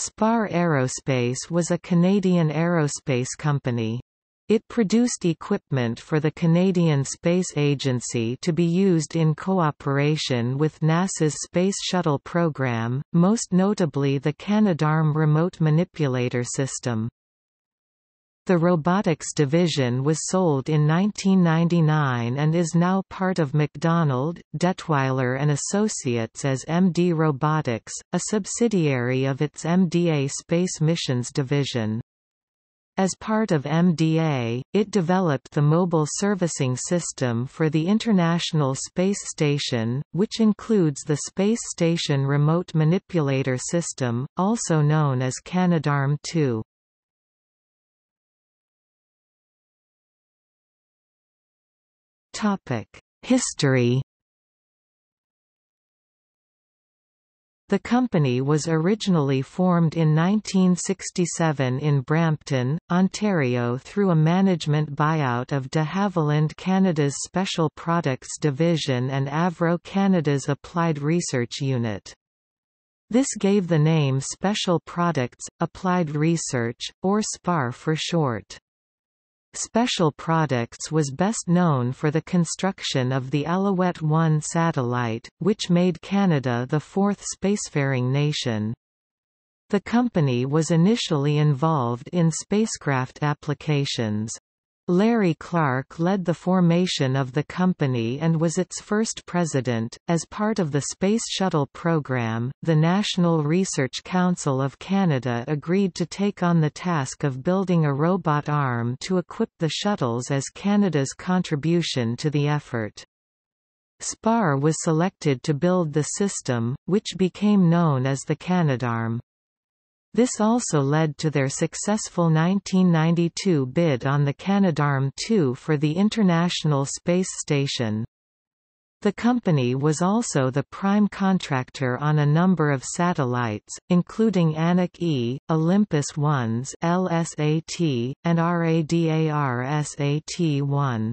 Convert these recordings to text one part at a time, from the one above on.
Spar Aerospace was a Canadian aerospace company. It produced equipment for the Canadian Space Agency to be used in cooperation with NASA's Space Shuttle program, most notably the Canadarm remote manipulator system. The robotics division was sold in 1999 and is now part of MacDonald, Dettwiler and Associates as MD Robotics, a subsidiary of its MDA Space Missions division. As part of MDA, it developed the mobile servicing system for the International Space Station, which includes the Space Station Remote Manipulator System, also known as Canadarm2. History The company was originally formed in 1967 in Brampton, Ontario through a management buyout of de Havilland Canada's Special Products Division and Avro Canada's Applied Research Unit. This gave the name Special Products, Applied Research, or SPAR for short. Special Products was best known for the construction of the Alouette 1 satellite, which made Canada the fourth spacefaring nation. The company was initially involved in spacecraft applications. Larry Clark led the formation of the company and was its first president. As part of the Space Shuttle program, the National Research Council of Canada agreed to take on the task of building a robot arm to equip the shuttles as Canada's contribution to the effort. SPAR was selected to build the system, which became known as the Canadarm. This also led to their successful 1992 bid on the Canadarm2 for the International Space Station. The company was also the prime contractor on a number of satellites, including Anik E, Olympus 1's LSAT, and RADAR-SAT-1.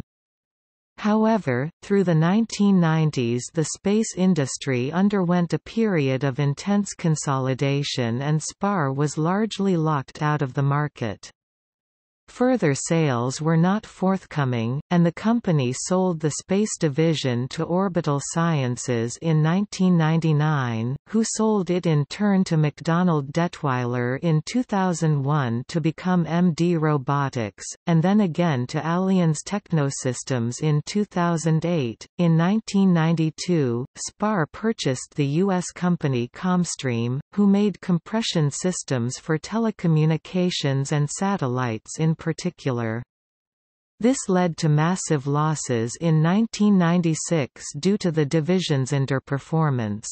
However, through the 1990s the space industry underwent a period of intense consolidation and SPAR was largely locked out of the market. Further sales were not forthcoming, and the company sold the space division to Orbital Sciences in 1999, who sold it in turn to MacDonald Dettwiler in 2001 to become MD Robotics, and then again to Alliant Techsystems in 2008. In 1992, SPAR purchased the U.S. company Comstream, who made compression systems for telecommunications and satellites in particular. This led to massive losses in 1996 due to the division's underperformance.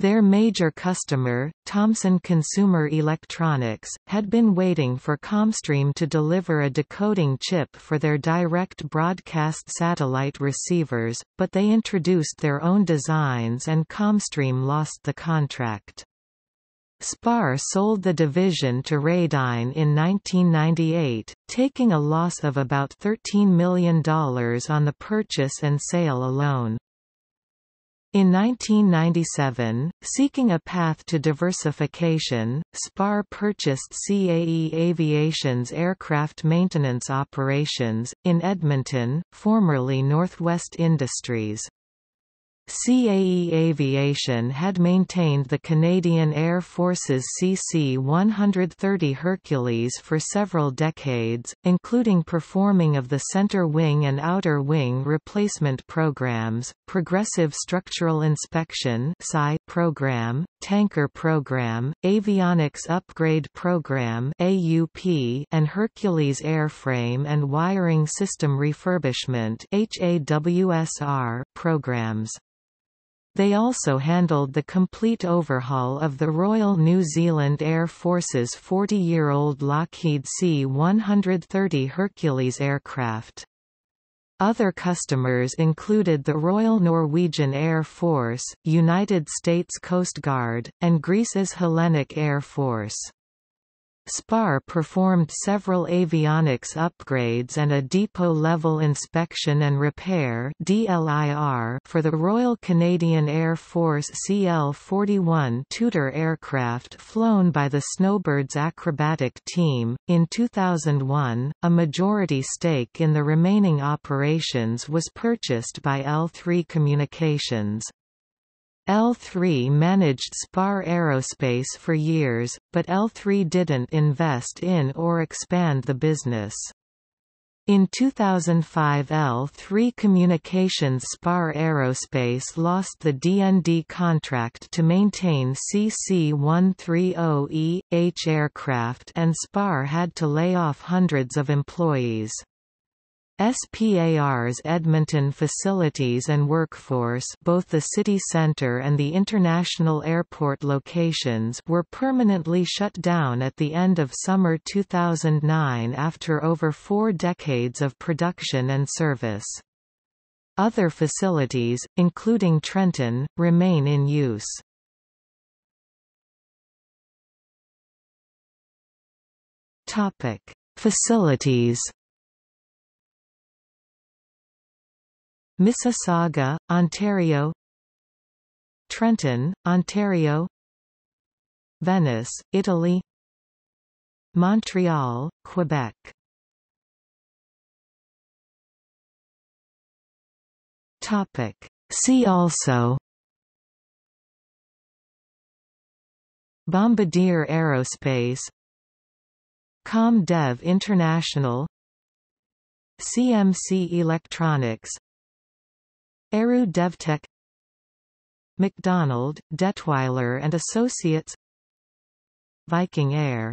Their major customer, Thomson Consumer Electronics, had been waiting for Comstream to deliver a decoding chip for their direct broadcast satellite receivers, but they introduced their own designs and Comstream lost the contract. Spar sold the division to Radyne in 1998, taking a loss of about $13 million on the purchase and sale alone. In 1997, seeking a path to diversification, SPAR purchased CAE Aviation's aircraft maintenance operations, in Edmonton, formerly Northwest Industries. CAE Aviation had maintained the Canadian Air Force's CC-130 Hercules for several decades, including performing of the center wing and outer wing replacement programs, Progressive Structural Inspection program, Tanker Program, Avionics Upgrade Program AUP, and Hercules Airframe and Wiring System Refurbishment HAWSR programs. They also handled the complete overhaul of the Royal New Zealand Air Force's 40-year-old Lockheed C-130 Hercules aircraft. Other customers included the Royal Norwegian Air Force, United States Coast Guard, and Greece's Hellenic Air Force. SPAR performed several avionics upgrades and a depot-level inspection and repair for the Royal Canadian Air Force CL-41 Tutor aircraft flown by the Snowbirds acrobatic team. In 2001, a majority stake in the remaining operations was purchased by L3 Communications. L3 managed Spar Aerospace for years, but L3 didn't invest in or expand the business. In 2005 L3 Communications Spar Aerospace lost the DND contract to maintain CC-130E, H aircraft and Spar had to lay off hundreds of employees. SPAR's Edmonton facilities and workforce both the city centre and the international airport locations were permanently shut down at the end of summer 2009 after over four decades of production and service. Other facilities, including Trenton, remain in use. Facilities Mississauga, Ontario. Trenton, Ontario. Venice, Italy. Montreal, Quebec. Topic. See also. Bombardier Aerospace. ComDev International. CMC Electronics Aero DevTech McDonald, Dettwiler and Associates Viking Air